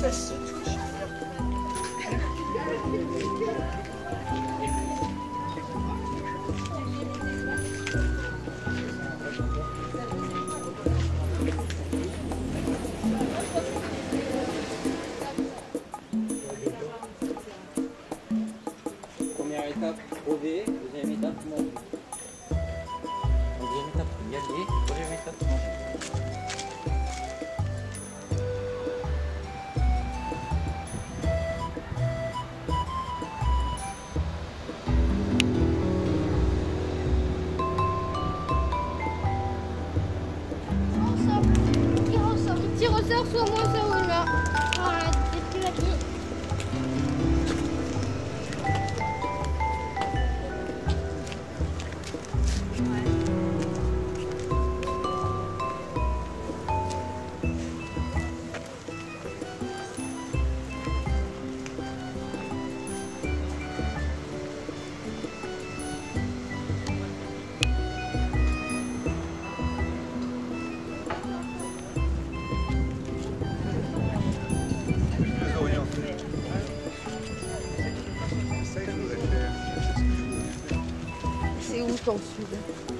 carnet que ça se touche. Première étape, OV, Deuxième étape, mon Deuxième étape, y aller. Troisième étape, mon 做梦 jusqu'en dessous.